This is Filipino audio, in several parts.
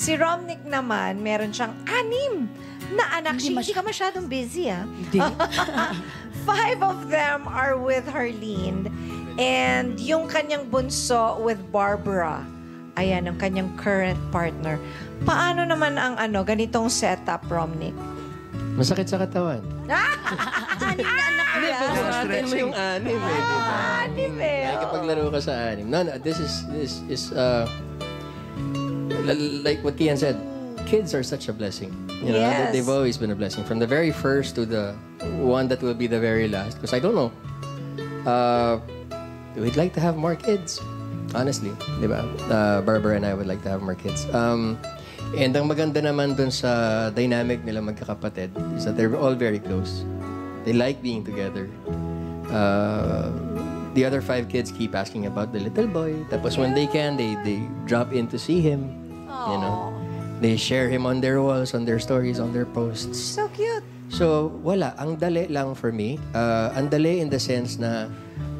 Si Romnick naman, meron siyang anim na anak. Hindi Hindi, ka masyadong busy, ah. Hindi. Five of them are with Harleen. And yung kanyang bunso with Barbara. Ayan, ang kanyang current partner. Paano naman ang ano, ganitong setup, Romnick? Masakit sa katawan. Anim na anak ko yan. Stretching mo yung anim eh, di ba? Anim eh, Nakikipaglaro ka sa anim. No, no, this is, this is, uh, like what Kian said, kids are such a blessing. You know, Yes. they've always been a blessing. From the very first to the one that will be the very last. Because I don't know. Uh, we'd like to have more kids. Honestly, di ba? Uh, Barbara and I would like to have more kids. Um, and ang maganda naman dun sa dynamic nila magkakapatid is that they're all very close. They like being together. Uh, the other five kids keep asking about the little boy. Tapos when they can, they, they drop in to see him. You know? They share him on their walls, on their stories, on their posts. So cute. So, wala. Ang dali lang for me. Uh, ang dali in the sense na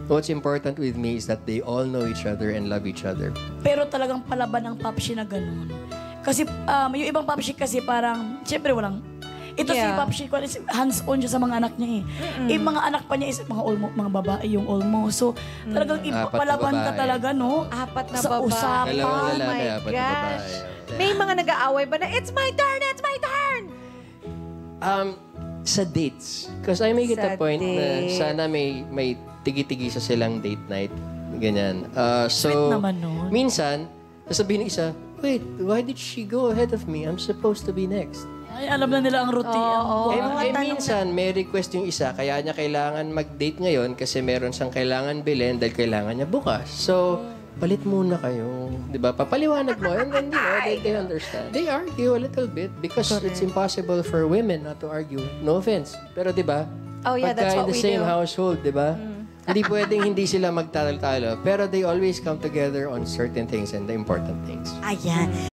what's important with me is that they all know each other and love each other. Pero talagang palaban ng papshi na ganun. Kasi um, yung ibang papshi kasi parang, syempre walang, ito si Yeah. papshi, hands-on siya sa mga anak niya eh. Eh, mga anak pa niya is mga almo, mga babae yung almost. So, talagang Apat na ipapalaban ka talaga, no? Apat na Sa babae. usapan. Dalawang oh lalaki, my apat na gosh. babae. May mga nag-aaway ba na, it's my turn, it's my turn! Um, sa dates. Because I make it Sa a point na dates. sana may may tigi-tigi sa silang date night. Ganyan. Uh, so, Sweet naman nun. minsan, sasabihin ng isa, wait, why did she go ahead of me? I'm supposed to be next. Ay, alam na nila ang routine. Oo. ang Eh, mga eh, tanong minsan, may request yung isa, kaya niya kailangan mag-date ngayon kasi meron siyang kailangan bilhin dahil kailangan niya bukas. So, palit muna kayo. Di ba? Papaliwanag mo. And then, you know, they, they understand. They argue a little bit because it's impossible for women not to argue. No offense. Pero di ba? Oh, yeah, that's pagka in what the we same do. Mm. household, di ba? Hindi pwedeng hindi sila magtalo-talo. Pero they always come together on certain things and the important things. Ayan.